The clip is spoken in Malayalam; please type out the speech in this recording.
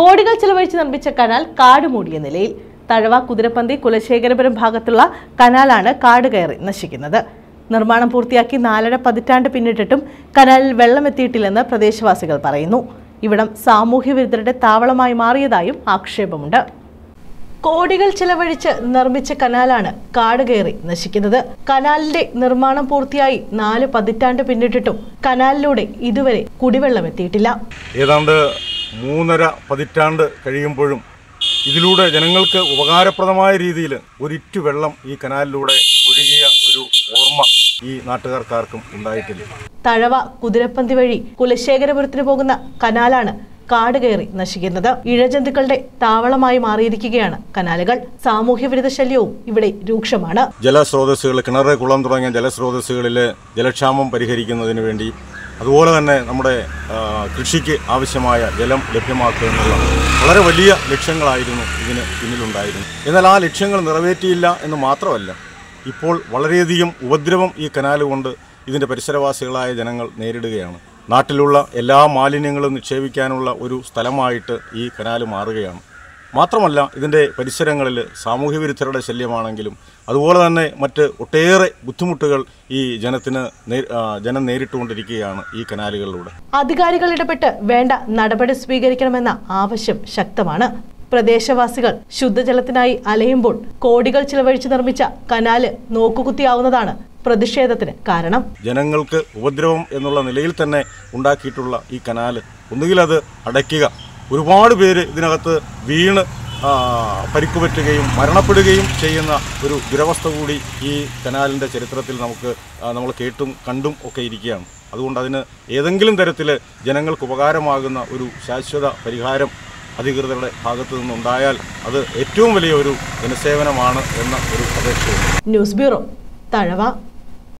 കോടികൾ ചെലവഴിച്ച് നിർമ്മിച്ച കനാൽ കാട് മൂടിയ നിലയിൽ. തഴവ കുതിരപ്പന്തി കുലശേഖരപുരം ഭാഗത്തുള്ള കനാലാണ് കാട് കയറി നശിക്കുന്നത്. നിർമ്മാണം പൂർത്തിയാക്കി നാലര പതിറ്റാണ്ട് പിന്നിട്ടിട്ടും കനാലിൽ വെള്ളമെത്തിയിട്ടില്ലെന്ന് പ്രദേശവാസികൾ പറയുന്നു. ഇവിടം സാമൂഹ്യ വിരുദ്ധരുടെ താവളമായി മാറിയതായും ആക്ഷേപമുണ്ട്. കോടികൾ ചിലവഴിച്ച് നിർമ്മിച്ച കനാലാണ് കാട് കയറി നശിക്കുന്നത്. കനാലിന്റെ നിർമ്മാണം പൂർത്തിയായി നാല് പതിറ്റാണ്ട് പിന്നിട്ടിട്ടും കനാലിലൂടെ ഇതുവരെ കുടിവെള്ളം എത്തിയിട്ടില്ല ഏതാണ്ട് മൂന്നര പതിറ്റാണ്ട് കഴിയുമ്പോഴും ഇതിലൂടെ ജനങ്ങൾക്ക് ഉപകാരപ്രദമായ രീതിയിൽ ഒരിറ്റു വെള്ളം ഈ കനാലിലൂടെ ഒഴുകിയ ഒരു ഓർമ്മ ഈ നാട്ടുകാർക്കാർക്കും ഉണ്ടായിട്ടില്ല. തഴവ കുതിരപ്പന്തി വഴി കുലശേഖരപുരത്തിന് പോകുന്ന കനാലാണ് കാട് കയറി നശിക്കുന്നത്. ഇഴജന്തുക്കളുടെ താവളമായി മാറിയിരിക്കുകയാണ് കനാലുകൾ. സാമൂഹ്യ വിരുദ്ധ ശല്യവും ഇവിടെ രൂക്ഷമാണ്. ജലസ്രോതസ്സുകൾ കിണർ കുളം തുടങ്ങിയ ജലസ്രോതസ്സുകളിലെ ജലക്ഷാമം പരിഹരിക്കുന്നതിന് വേണ്ടി അതുപോലെ തന്നെ നമ്മുടെ കൃഷിക്ക് ആവശ്യമായ ജലം ലഭ്യമാക്കുക എന്നുള്ള വളരെ വലിയ ലക്ഷ്യങ്ങളായിരുന്നു ഇതിന് പിന്നിലുണ്ടായിരുന്നു എന്നാൽ ആ ലക്ഷ്യങ്ങൾ നിറവേറ്റിയില്ല എന്ന് മാത്രമല്ല ഇപ്പോൾ വളരെയധികം ഉപദ്രവം ഈ കനാൽ കൊണ്ട് ഇതിന്റെ പരിസരവാസികളായ ജനങ്ങൾ നേരിടുകയാണ്. നാട്ടിലുള്ള എല്ലാ മാലിന്യങ്ങളും നിക്ഷേപിക്കാനുള്ള ഒരു സ്ഥലമായിട്ട് ഈ കനാൽ മാറുകയാണ്. മാത്രമല്ല ഇതിന്റെ പരിസരങ്ങളിൽ സാമൂഹ്യ വിരുദ്ധരുടെ ശല്യമാണെങ്കിലും അതുപോലെ തന്നെ മറ്റ് ഒട്ടേറെ ബുദ്ധിമുട്ടുകൾ ഈ ജനത്തിന് ജനം നേരിട്ടുകൊണ്ടിരിക്കുകയാണ് ഈ കനാലുകളിലൂടെ. അധികാരികൾ ഇടപെട്ട് വേണ്ട നടപടി സ്വീകരിക്കണമെന്ന ആവശ്യം ശക്തമാണ്. പ്രദേശവാസികൾ ശുദ്ധജലത്തിനായി അലയുമ്പോൾ കോടികൾ ചിലവഴിച്ച് നിർമ്മിച്ച കനാല് നോക്കുകുത്തിയാവുന്നതാണ് പ്രതിഷേധത്തിന് കാരണം. ജനങ്ങൾക്ക് ഉപദ്രവം എന്നുള്ള നിലയിൽ തന്നെ ഉണ്ടാക്കിയിട്ടുള്ള ഈ കനാല് ഒന്നുകിൽ അത് അടയ്ക്കുക ഒരുപാട് പേര് ഇതിനകത്ത് വീണ് പരിക്കുപറ്റുകയും മരണപ്പെടുകയും ചെയ്യുന്ന ഒരു ദുരവസ്ഥ കൂടി ഈ കനാലിന്റെ ചരിത്രത്തിൽ നമുക്ക് നമ്മൾ കേട്ടും കണ്ടും ഒക്കെ ഇരിക്കുകയാണ്. അതുകൊണ്ട് അതിന് ഏതെങ്കിലും തരത്തിൽ ജനങ്ങൾക്ക് ഉപകാരമാകുന്ന ഒരു ശാശ്വത പരിഹാരം അധികൃതരുടെ ഭാഗത്തു നിന്നുണ്ടായാൽ അത് ഏറ്റവും വലിയ ഒരു ജനസേവനമാണ് എന്ന ഒരു അപേക്ഷയുണ്ട്. News bureau Thazhava.